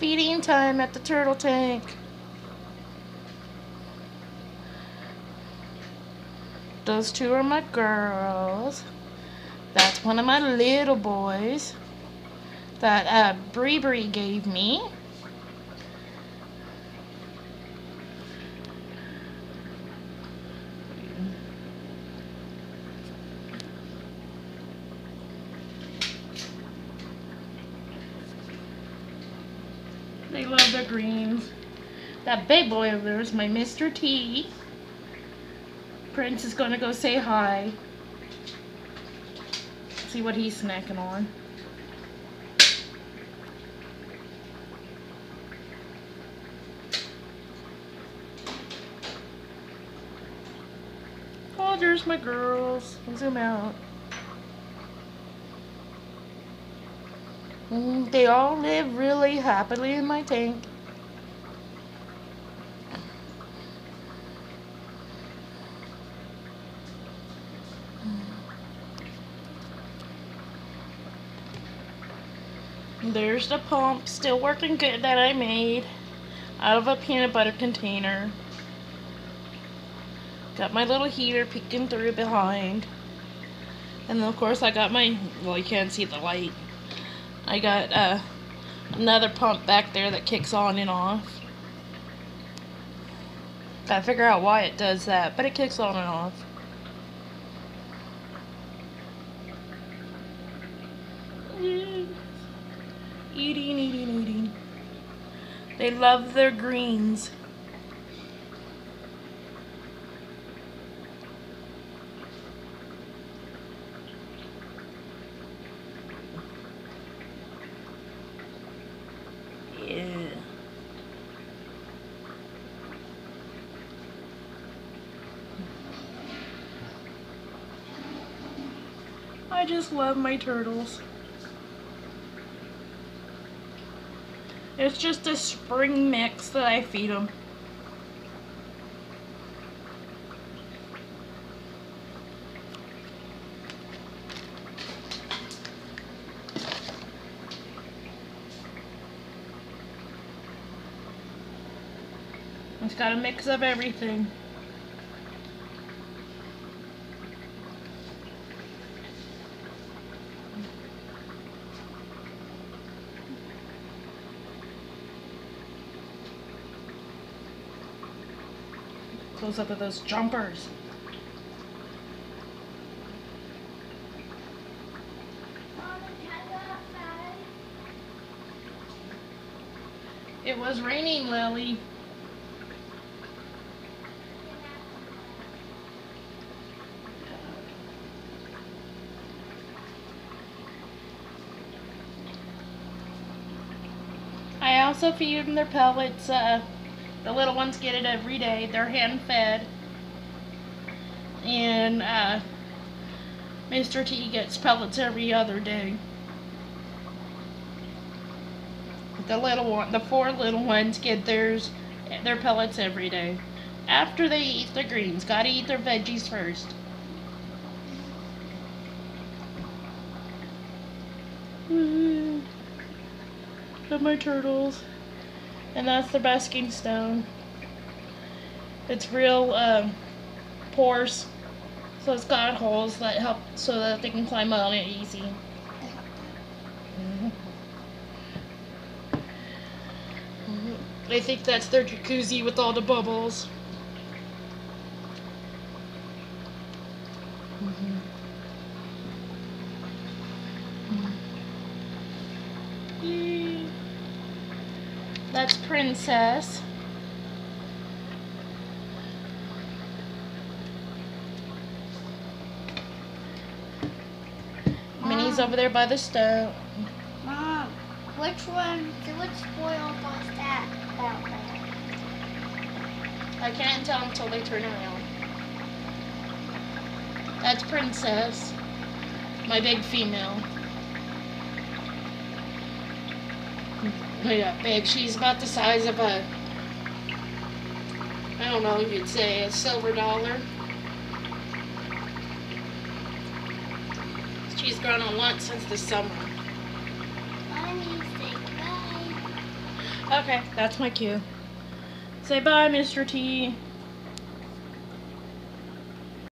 Feeding time at the turtle tank. Those two are my girls. That's one of my little boys that uh, Bree Bree gave me. They love their greens. That big boy over there is my Mr. T. Prince is gonna go say hi. See what he's snacking on. Oh, there's my girls. I'll zoom out. Mm, they all live really happily in my tank. There's the pump, still working good that I made out of a peanut butter container. Got my little heater peeking through behind. And of course I got my, well you can't see the light. I got uh, another pump back there that kicks on and off. Gotta figure out why it does that, but it kicks on and off. Eating, eating, eating. They love their greens. I just love my turtles. It's just a spring mix that I feed them. It's got a mix of everything. Close up of those jumpers. It was raining, Lily. I also feed them their pellets. Uh, the little ones get it every day. They're hand fed. And uh, Mr. T gets pellets every other day. The little one, the four little ones get theirs, their pellets every day. After they eat the greens, gotta eat their veggies first. Mm. My turtles. And that's the basking stone. It's real um, porous, so it's got holes that help so that they can climb on it easy. I think that's their jacuzzi with all the bubbles. That's Princess. Minnie's over there by the stove. Mom, which one, which spoil was that? I can't tell until they turn around. That's Princess, my big female. Yeah, big. She's about the size of a, I don't know if you'd say a silver dollar. She's grown a lot since the summer. Mommy, say goodbye. Okay, that's my cue. Say bye, Mr. T.